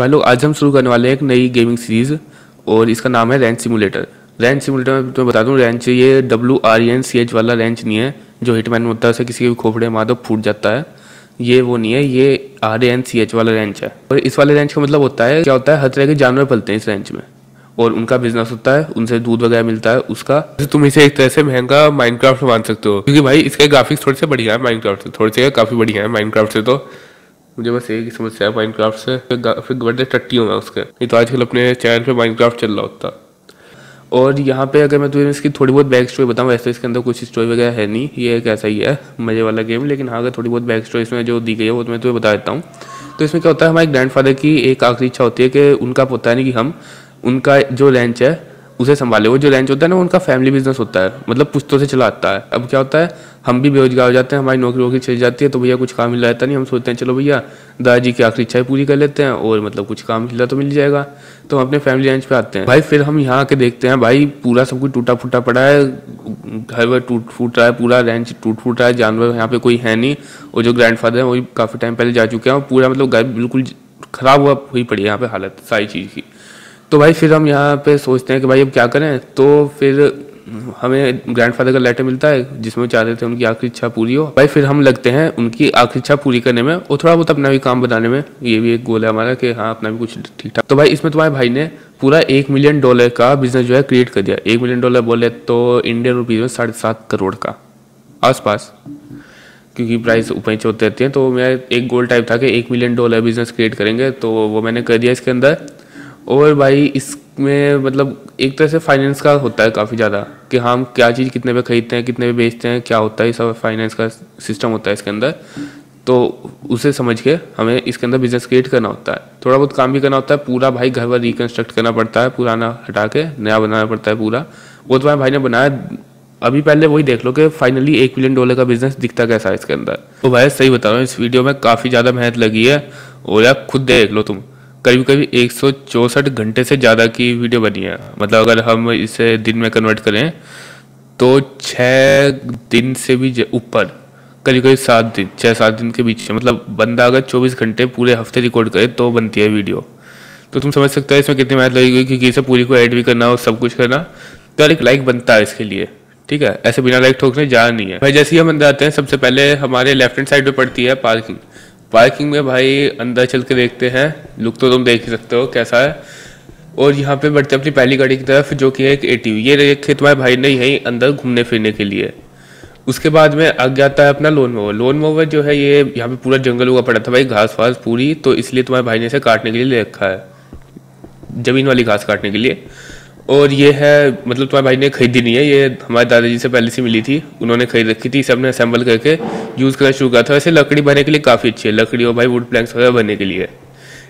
भाई लोग, आज हम शुरू करने वाले हैं एक नई गेमिंग सीरीज़ और इसका नाम है रेंच सिमुलेटर रेंच सिमुलेटर में तुम्हें बता दूँ रेंच ये W R N C H वाला रेंच नहीं है, जो हिटमैन होता है, उसे किसी के भी खोपड़े मार दो फूट जाता है। ये वो नहीं है, ये आर एन सी एच वाला रेंच है। और इस वाले रेंच का मतलब होता है, क्या होता है, हर तरह के जानवर पलते हैं इस रेंच में। और उनका बिज़नेस होता है, उनसे दूध वगैरह मिलता है, उसका। तुम इसे एक तरह से महँगा माइनक्राफ्ट मान सकते हो, क्योंकि भाई इसके ग्राफिक्स थोड़े से बढ़िया है माइनक्राफ्ट से, थोड़े से काफ़ी बढ़िया है माइनक्राफ्ट से तो। मुझे बस एक ही समस्या है माइनक्राफ्ट से। फिर बड़े टट्टी हूँ उसके। नहीं तो आजकल अपने चैनल पे माइनक्राफ्ट चल रहा होता। और यहाँ पे अगर मैं तुम्हें इसकी थोड़ी बहुत बैक स्टोरी बताऊँ, वैसे इसके अंदर कुछ स्टोरी वगैरह है नहीं। ये एक ऐसा ही है, मज़े वाला गेम लेकिन हाँ अगर थोड़ी बहुत बैक स्टोरी इसमें जो दी गई है, वो तो मैं तुम्हें बता देता हूँ। तो इसमें क्या होता है, हमारे ग्रैंड की एक आखिरी इच्छा होती है कि उनका पता नहीं कि हम, उनका जो रेंच है उसे संभाले। वो जो रेंच होता है ना उनका फैमिली बिज़नेस होता है। मतलब पुश्तों से चला आता है। अब क्या होता है, हम भी बेरोजगार हो जाते हैं, हमारी नौकरी वोकरी चली जाती है तो भैया कुछ काम मिल जाता नहीं, हम सोचते हैं, चलो भैया, दादाजी की आखिरी इच्छाएँ पूरी कर लेते हैं, और मतलब कुछ काम मिला तो मिल जाएगा। तो हम अपने फैमिली रेंच पे आते हैं। भाई, फिर हम यहाँ आके देखते हैं, भाई, पूरा सब कुछ टूटा फूटा पड़ा है। घर वर टूट फूट रहा है, पूरा रेंच टूट फूट रहा है, जानवर यहाँ पे कोई है नहीं। और जो ग्रैंड है वही काफ़ी टाइम पहले जा चुके हैं, और पूरा मतलब घर बिल्कुल ख़राब हुआ, हुई पड़ी है यहाँ पे हालत, सारी चीज़ की। तो भाई फिर हम यहाँ पे सोचते हैं कि भाई अब क्या करें? तो फिर हमें ग्रैंडफादर का लेटर मिलता है, जिसमें चाहते थे उनकी आखिरी इच्छा पूरी हो। भाई फिर हम लगते हैं उनकी आखिरी इच्छा पूरी करने में और थोड़ा बहुत अपना भी काम बनाने में। ये भी एक गोल है हमारा कि हाँ अपना भी कुछ ठीक ठाक। तो भाई इसमें तुम्हारे भाई ने पूरा एक मिलियन डॉलर का बिज़नेस जो है क्रिएट कर दिया। एक मिलियन डॉलर बोले तो इंडियन रुपीज़ में साढ़े सात करोड़ का आसपास। क्योंकि प्राइस ऊपर होते रहती हैं तो मैं एक गोल टाइप था कि एक मिलियन डॉलर बिज़नेस क्रिएट करेंगे तो वो मैंने कर दिया इसके अंदर। और भाई इसमें मतलब एक तरह से फाइनेंस का होता है काफ़ी ज़्यादा, कि हम क्या चीज़ कितने पे खरीदते हैं, कितने पे बेचते हैं, क्या होता है सब फाइनेंस का सिस्टम होता है इसके अंदर। तो उसे समझ के हमें इसके अंदर बिज़नेस क्रिएट करना होता है। थोड़ा बहुत काम भी करना होता है, पूरा भाई घर पर रिकन्स्ट्रक्ट करना पड़ता है, पुराना हटा के, नया बनाना पड़ता है पूरा। वो तो भाई ने बनाया, अभी पहले वही देख लो कि फाइनली एक मिलियन डॉलर का बिज़नेस दिखता कैसा है इसके अंदर। तो भाई सही बता रहा हूँ, इस वीडियो में काफ़ी ज़्यादा मेहनत लगी है, और यार खुद देख लो तुम। करीब करीब एक घंटे से ज़्यादा की वीडियो बनी है। मतलब अगर हम इसे दिन में कन्वर्ट करें तो छः दिन से भी ऊपर करीब करीब सात दिन छः सात दिन के बीच मतलब बंदा अगर चौबीस घंटे पूरे हफ़्ते रिकॉर्ड करे तो बनती है वीडियो। तो तुम समझ सकते हो इसमें कितनी मेहनत लगेगी क्योंकि इसे पूरी को एड भी करना और सब कुछ करना तो एक लाइक बनता है इसके लिए। ठीक है? ऐसे बिना लाइक ठोकने जा नहीं है। भाई, जैसे ही हम अंदर आते हैं, सबसे पहले हमारे लेफ़्ट हैंड साइड पे पड़ती है पार्किंग पार्किंग में भाई अंदर चल के देखते हैं। लुक तो तुम देख ही सकते हो कैसा है। और यहाँ पे बढ़ते अपनी पहली गाड़ी की तरफ़, जो कि है एक एटी ये देखे तुम्हारे भाई ने यहीं अंदर घूमने फिरने के लिए। उसके बाद में आगे आता है अपना लोन मोवर लोन मोवर जो है, ये यहाँ पे पूरा जंगल हुआ पड़ा था भाई, घास वास पूरी तो इसलिए तुम्हारे भाई ने इसे काटने के लिए ले रखा है। ज़मीन वाली घास काटने के लिए। और ये है मतलब तुम्हारे भाई ने खरीदी नहीं है, ये हमारे दादाजी से पहले से मिली थी, उन्होंने खरीद रखी थी हमने असेंबल करके यूज़ करना शुरू किया था। वैसे लकड़ी भरने के लिए काफ़ी अच्छी है लकड़ी और भाई वुड प्लैंक्स वगैरह भरने के लिए।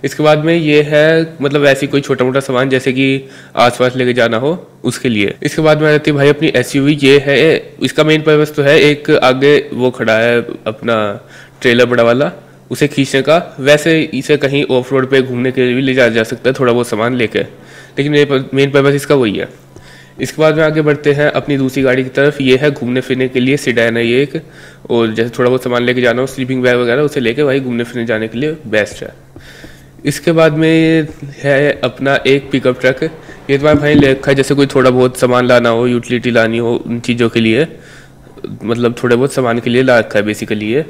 इसके बाद में ये है मतलब ऐसी कोई छोटा मोटा सामान जैसे कि आसपास लेके जाना हो, उसके लिए। इसके बाद में रहती भाई अपनी एसयूवी ये है, इसका मेन पर्पज तो है, एक आगे वो खड़ा है, अपना ट्रेलर बड़ा वाला, उसे खींचने का। वैसे इसे कहीं ऑफ़ रोड पर घूमने के लिए भी ले जाया जा सकता है, थोड़ा बहुत सामान लेके। लेकिन मेन पर्पज़ इसका वही है। इसके बाद में आगे बढ़ते हैं, अपनी दूसरी गाड़ी की तरफ़। ये है घूमने फिरने के लिए सिडैन है ये एक, और जैसे थोड़ा बहुत सामान लेके जाना हो स्लीपिंग बैग वगैरह, उसे लेके भाई घूमने फिरने जाने के लिए बेस्ट है। इसके बाद में है अपना एक पिकअप ट्रक ये तो भाई ले रखा है, जैसे कोई थोड़ा बहुत सामान लाना हो यूटिलिटी लानी हो, उन चीज़ों के लिए मतलब थोड़े बहुत सामान के लिए ला रखा है बेसिकली ये।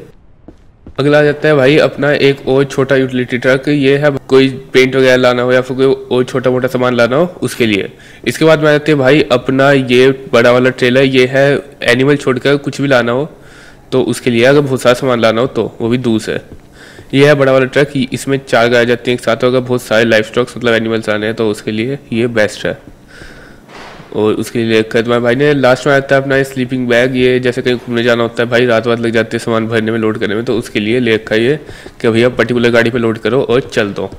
अगला जाता है भाई अपना एक और छोटा यूटिलिटी ट्रक ये है कोई पेंट वगैरह लाना हो या फिर कोई और छोटा मोटा सामान लाना हो उसके लिए। इसके बाद में आ जाते हैं भाई अपना ये बड़ा वाला ट्रेलर ये है एनिमल छोड़कर कुछ भी लाना हो तो उसके लिए अगर बहुत सारा सामान लाना हो तो वो भी दूस है ये है बड़ा वाला ट्रक इसमें चार गाय जाती हैं एक साथ अगर बहुत सारे लाइफ स्टॉक्स मतलब एनिमल्स आने हैं तो उसके लिए ये बेस्ट है। और उसके लिए तुम्हारे भाई ने लास्ट में आता है अपना स्लीपिंग बैग ये जैसे कहीं घूमने जाना होता है भाई, रात रात लग जाती है सामान भरने में लोड करने में तो उसके लिए ले रखा ये कि भैया पर्टिकुलर गाड़ी पे लोड करो और चल दो।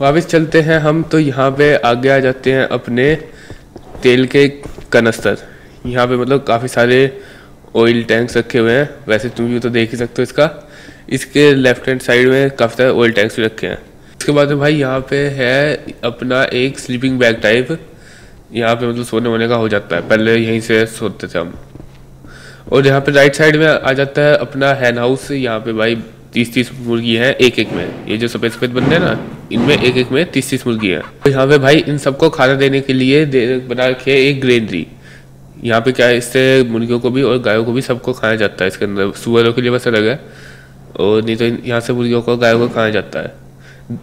वापस चलते हैं हम तो यहाँ पे आगे आ जाते हैं अपने तेल के कनस्तर। यहाँ पे मतलब काफ़ी सारे ऑयल टैंक्स रखे हुए हैं, वैसे तुम भी तो देख ही सकते हो इसका। इसके लेफ़्ट हैंड साइड में काफ़ी सारे ऑयल टैंक्स भी रखे हैं। उसके बाद भाई यहाँ पे है अपना एक स्लीपिंग बैग टाइप यहाँ पे मतलब सोने वोने का हो जाता है। पहले यहीं से सोते थे हम। और यहाँ पे राइट साइड में आ जाता है अपना हैन हाउस यहाँ पे भाई तीस तीस मुर्गी है एक एक में। ये जो सफ़ेद सफ़ेद बनते हैं ना इनमें एक एक में तीस तीस मुर्गी है। तो यहाँ पे भाई इन सबको खाना देने के लिए दे, बना रखे एक ग्रेनरी। यहाँ पे क्या है इससे मुर्गियों को भी और गायों को भी सबको खाया जाता है। इसके अंदर सुअरों के लिए बस अलग है। और नहीं तो यहाँ से मुर्गियों को गायों को खाया जाता है।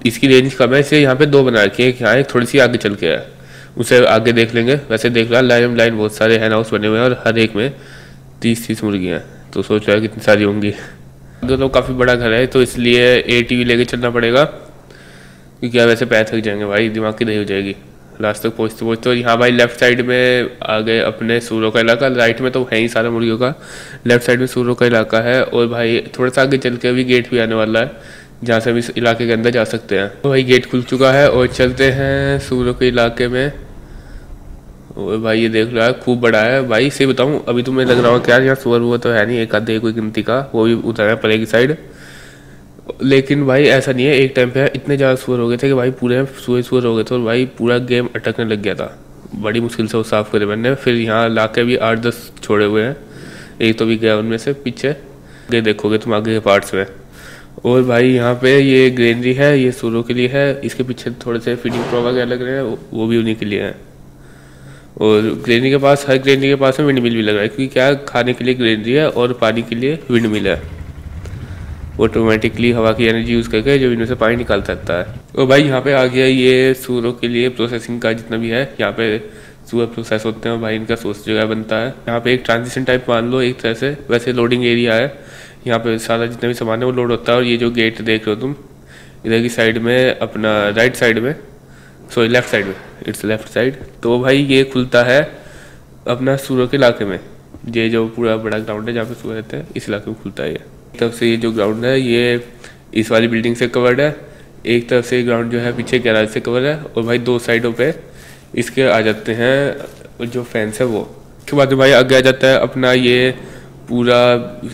इसकी रेंज कम है इसलिए यहाँ पे दो बना रखी है। यहाँ एक थोड़ी सी आगे चल के है। उसे आगे देख लेंगे। वैसे देख रहा, लाइन लाइन बहुत सारे हैन हाउस बने हुए हैं और हर एक में तीस तीस मुर्गियाँ तो सोच रहा है कितनी सारी होंगी। दोनों काफ़ी बड़ा घर है तो इसलिए ए टी वी लेके चलना पड़ेगा। क्योंकि वैसे पैर थक जाएँगे भाई, दिमाग की नहीं हो जाएगी। लास्ट तक पहुँचते पहुँचते, और यहाँ भाई लेफ़्ट साइड में आ गए अपने सूरों का इलाका राइट में तो है ही सारा मुर्गियों का। लेफ़्ट साइड में सूरों का इलाका है, और भाई थोड़ा सा आगे चल के अभी गेट भी आने वाला है, जहाँ से हम इस इलाके के अंदर जा सकते हैं। तो भाई गेट खुल चुका है, और चलते हैं सूरों के इलाके में। भाई, ये देख रहा है खूब बड़ा है। भाई से बताऊँ, अभी तो मैं लग रहा हूँ क्या यहाँ सुअर हुआ तो है नहीं, एक आधे कोई गिनती का, वो भी उतर है परे की साइड। लेकिन भाई, ऐसा नहीं है, एक टाइम पे इतने ज़्यादा सुअर हो गए थे कि भाई पूरे सुअर सुअर हो गए थे और भाई पूरा गेम अटकने लग गया था। बड़ी मुश्किल से वो साफ़ करे मैंने। फिर यहाँ ला के भी आठ दस छोड़े हुए हैं। एक तो भी गया उनमें से पीछे। ये देखोगे तुम आगे के पार्ट्स में। और भाई, यहाँ पे ये ग्रेनरी है, ये सूरों के लिए है। इसके पीछे थोड़े से फीडिंग प्रो वगैरह लग रहे हैं, वो भी उन्हीं के लिए हैं। और ग्रेनरी के पास हर ग्रेनरी के पास में विंड मिल भी लग रहा है, क्योंकि क्या खाने के लिए ग्रेनरी है और पानी के लिए विंड मिल है। ऑटोमेटिकली हवा की एनर्जी यूज़ करके जो इनमें से पानी निकाल सकता है। और भाई, यहाँ पे आ गया ये सूरों के लिए प्रोसेसिंग का जितना भी है, यहाँ पे सूअर प्रोसेस होते हैं भाई इनका सोर्स जो है बनता है। यहाँ पे एक ट्रांजिशन टाइप मान लो, एक तरह से वैसे लोडिंग एरिया है। यहाँ पे सारा जितना भी सामान है वो लोड होता है और ये जो गेट देख रहे हो तुम, इधर की साइड में, अपना राइट साइड में सॉरी लेफ़्ट साइड में। इट्स लेफ़्ट साइड तो भाई ये खुलता है अपना सूरत के इलाके में। ये जो पूरा बड़ा ग्राउंड है जहाँ पे सूरत रहते हैं, इस इलाके में खुलता है ये। एक तरफ़ से ये जो ग्राउंड है, ये इस वाली बिल्डिंग से कवर्ड है। एक तरफ़ से ग्राउंड जो है पीछे गैराज से कवर है और भाई दो साइडों पे इसके आ जाते हैं जो फैंस है वो। उसके बाद भाई आगे आ जाता है अपना ये पूरा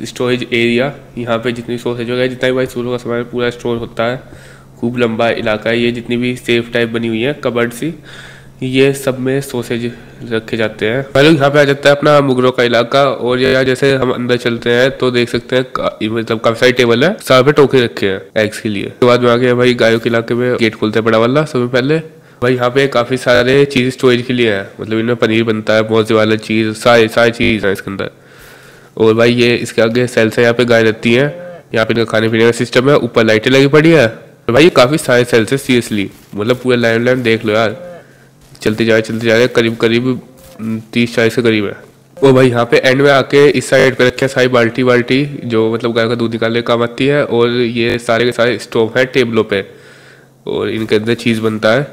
स्टोरेज एरिया यहाँ पे जितनी सोर्सेज वगैरह, जितना भी भाई सूर्य का सामान पूरा स्टोर होता है। खूब लंबा इलाका है, ये जितनी भी सेफ़ टाइप बनी हुई है कबर्ड सी, ये सब में सोसेज रखे जाते हैं। पहले यहाँ पे आ जाता है अपना मुगलों का इलाका और यहाँ जैसे हम अंदर चलते हैं तो देख सकते हैं मतलब काफ़ी सारी टेबल है सारे टोके रखे हैं एग्स के लिए। उसके बाद में आ गया भाई गायों के इलाके में गेट खोलते हैं बड़ा वाला सबसे पहले। भाई यहाँ पे काफ़ी सारे चीज़ स्टोरेज के लिए है मतलब इनमें पनीर बनता है, बहुत वाला चीज़, सारी सारी चीज़ है इसके अंदर। और भाई ये इसके आगे सेल्स है, यहाँ पे गाय रहती है, यहाँ पे इनका खाने पीने का सिस्टम है, ऊपर लाइटें लगी पड़ी है तो भाई ये काफ़ी सारे सेल्स है सीरियसली मतलब पूरा लाइन लाइन देख लो यार। चलते जा रहे, चलते जा रहे, करीब करीब तीस चालीस के करीब है। वो भाई यहाँ पे एंड में आके इस साइड पे रखे सारी बाल्टी बाल्टी, जो मतलब गाय का दूध निकालने काम आती है, और ये सारे के सारे स्टोव है टेबलों पे। और इनके अंदर चीज़ बनता है।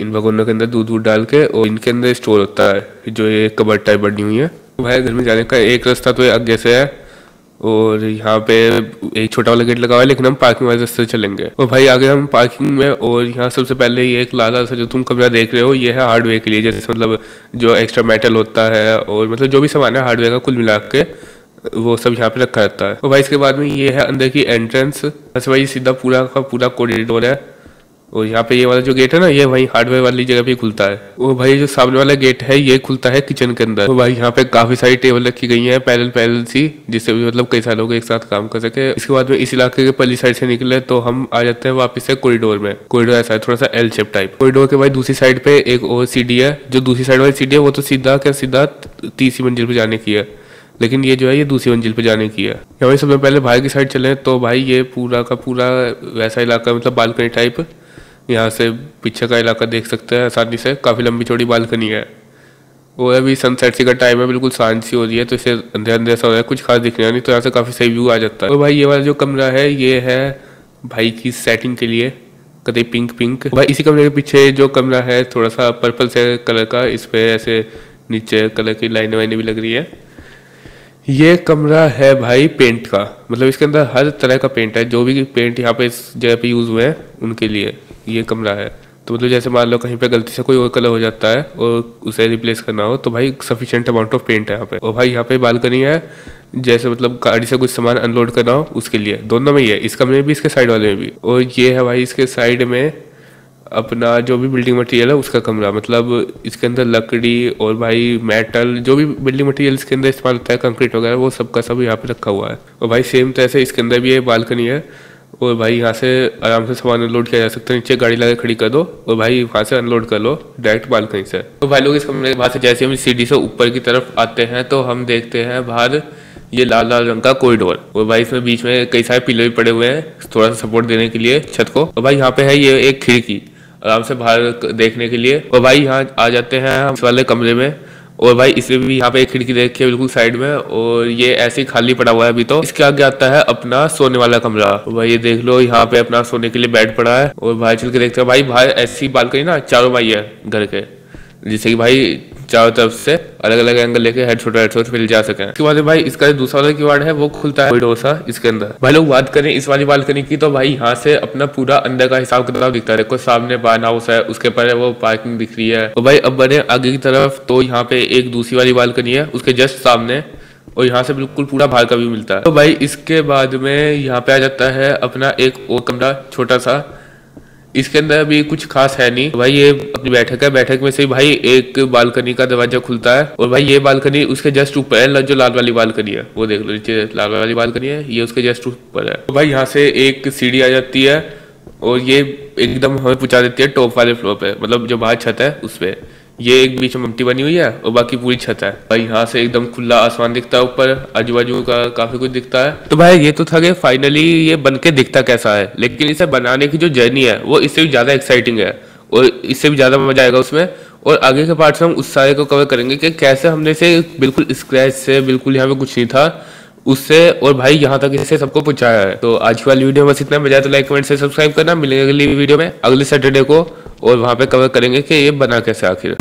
इन भगोनों के अंदर दूध दूध डाल के, और इनके अंदर स्टोर होता है, जो ये कबर्ड टाइप बनी हुई है। भाई घर में जाने का एक रास्ता तो आगे से है। और यहाँ पे एक छोटा वाला गेट लगा हुआ है, लेकिन हम पार्किंग वाले रास्ते चलेंगे। और भाई, आगे हम पार्किंग में, और यहाँ सबसे पहले ये एक लाल सा जो तुम कमरा देख रहे हो, ये है हार्डवेयर के लिए, जैसे मतलब जो एक्स्ट्रा मेटल होता है, और मतलब जो भी सामान है हार्डवेयर का कुल मिला के वो सब यहाँ पे रखा रहता है। और भाई, इसके बाद में ये है अंदर की एंट्रेंस वैसे भाई, सीधा पूरा का पूरा कॉरिडोर है। और यहाँ पे ये वाला जो गेट है ना, ये वही हार्डवेयर वाली जगह पे खुलता है। वो भाई जो सामने वाला गेट है, ये खुलता है किचन के अंदर। तो भाई यहाँ पे काफ़ी सारी टेबल रखी गई है पैरल पैरल सी, जिससे भी मतलब कई सारे लोग एक साथ काम कर सके। इसके बाद में इस इलाके के पल्ली साइड से निकले तो हम आ जाते हैं वापस से कॉरिडोर में। कॉरिडोर ऐसा है, थोड़ा सा एल शेप टाइप कॉरिडोर के भाई दूसरी साइड पे एक और सीढ़ी है। जो दूसरी साइड वाली सीढ़ी है, वो तो सीधा क्या सीधा तीसरी मंजिल पे जाने की है। लेकिन ये जो है, ये दूसरी मंजिल पे जाने की है। यहाँ सबसे पहले भाई की साइड चले तो भाई ये पूरा का पूरा वैसा इलाका मतलब बालकनी टाइप यहाँ से पीछे का इलाका देख सकते हैं आसानी से काफ़ी लंबी चौड़ी बालकनी है। वो अभी सनसेट सी का टाइम है, बिल्कुल शांत सी हो रही है तो इसे अंधेरा अंधेरा सा हो रहा है, कुछ खास दिख रहा, नहीं तो यहाँ से काफ़ी सही व्यू आ जाता है। और भाई ये वाला जो कमरा है, ये है भाई की सेटिंग के लिए कभी पिंक पिंक भाई इसी कमरे के पीछे जो कमरा है थोड़ा सा पर्पल से कलर का, इस पर ऐसे नीचे कलर की लाइनें वाइनें भी लग रही है। ये कमरा है भाई पेंट का मतलब इसके अंदर हर तरह का पेंट है, जो भी पेंट यहाँ पे इस जगह पे यूज़ हुए हैं, उनके लिए। ये कमरा है। तो मतलब जैसे मान लो कहीं पे गलती से कोई और कलर हो जाता है और उसे रिप्लेस करना हो तो भाई सफिशिएंट अमाउंट ऑफ़ पेंट है यहाँ पे। और भाई यहाँ पे बालकनी है, जैसे मतलब गाड़ी से कुछ सामान अनलोड करना हो, उसके लिए। दोनों में ही है। इस कमरे में भी, इसके साइड वाले में भी। और ये है भाई इसके साइड में अपना जो भी बिल्डिंग मटेरियल है, उसका कमरा। मतलब इसके अंदर लकड़ी और भाई मेटल जो भी बिल्डिंग मटेरियल इसके अंदर इस्तेमाल होता है कंक्रीट वगैरह, वो सबका सब यहाँ पे रखा हुआ है। और भाई सेम तरह से इसके अंदर भी ये बालकनी है। और भाई यहाँ से आराम से सामान अनलोड किया जा सकता है। नीचे गाड़ी लगा खड़ी कर दो और भाई वहाँ से अनलोड कर लो डायरेक्ट बालकनी से। तो भाई लोग इस कमरे के बाद से जैसे हम सीढ़ी से ऊपर की तरफ़ आते हैं तो हम देखते हैं बाहर ये लाल लाल रंग का कॉरिडोर और भाई इसमें बीच में कई सारे पिलर भी पड़े हुए हैं, थोड़ा सा सपोर्ट देने के लिए छत को। और भाई यहाँ पे है ये एक खिड़की, आराम से बाहर देखने के लिए। और भाई यहाँ आ जाते हैं इस वाले कमरे में। और भाई इसे भी यहाँ पे एक खिड़की देखी है बिल्कुल साइड में, और ये ऐसे खाली पड़ा हुआ है अभी तो। इसके आगे आता है अपना सोने वाला कमरा। भाई ये देख लो, यहाँ पे अपना सोने के लिए बेड पड़ा है, और भाई चल के देखते हैं। भाई भाई ऐसी बालकनी ना, चारों भाई है घर के, जिससे कि भाई चारों तरफ़ से अलग अलग एंगल लेके हेड छोटा हेड मिल जा सके। उसके बाद भाई इसका जो दूसरा वाला किवाड़ है, वो खुलता है डोसा इसके अंदर। भाई लोग बात करें, इस वाली बालकनी की तो भाई यहाँ से अपना पूरा अंदर का हिसाब किताब दिखता है? देखो, सामने बार्न हाउस है, उसके पर वो पार्किंग दिख रही है। तो भाई अब बने आगे की तरफ़ तो यहाँ पे एक दूसरी वाली बालकनी है, उसके जस्ट सामने, और यहाँ से बिल्कुल पूरा बाहर का भी मिलता है। तो भाई इसके बाद में यहाँ पे आ जाता है अपना एक और कमरा, छोटा सा इसके अंदर अभी कुछ खास है नहीं। भाई ये अपनी बैठक है। बैठक में से भाई एक बालकनी का दरवाज़ा खुलता है और भाई ये बालकनी उसके जस्ट ऊपर है, जो लाल वाली बालकनी है। वो देख लो, नीचे लाल वाली बालकनी है, ये उसके जस्ट ऊपर है। तो भाई यहाँ से एक सीढ़ी आ जाती है और ये एकदम हमें पूछा देती है टॉप वाले फ्लोर पे मतलब जो बाहर छत है उसपे ये एक बीच में ममटी बनी हुई है और बाकी पूरी छत है। भाई, यहाँ से एकदम खुला आसमान दिखता है ऊपर आजू बाजू का काफ़ी कुछ दिखता है। तो भाई, ये तो था कि फाइनली ये बन के दिखता कैसा है, लेकिन इसे बनाने की जो जर्नी है, वो इससे भी ज़्यादा एक्साइटिंग है और इससे भी ज़्यादा मज़ा आएगा उसमें। और आगे के पार्ट में हम उस सारे को कवर करेंगे कि कैसे हमने इसे बिल्कुल स्क्रैच से, बिल्कुल यहाँ पे कुछ नहीं था, उससे और भाई, यहाँ तक इसे सबको पहुँचाया है। तो आज की वाली वीडियो बस इतना। बजाय तो लाइक कमेंट से सब्सक्राइब करना। मिलेंगे अगली वीडियो में, अगले सैटरडे को और वहाँ पे कवर करेंगे कि ये बना कैसे आखिर।